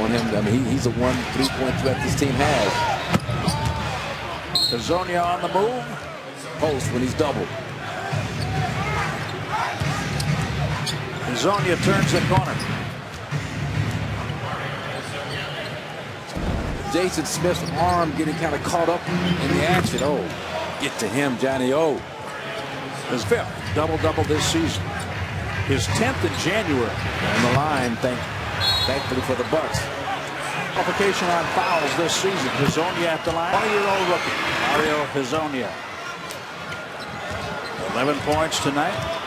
want him. I mean, he, he's the one three-point threat this team has. Hezonja on the move. Post when he's doubled. Hezonja turns the corner. Jason Smith's arm getting kind of caught up in the action. Oh, get to him, Johnny O. His fifth double-double this season. His 10th in January. On the line, thank, thankfully for the Bucks. Qualification on fouls this season. Hezonja at the line. 20-year-old rookie. Mario Hezonja. 11 points tonight.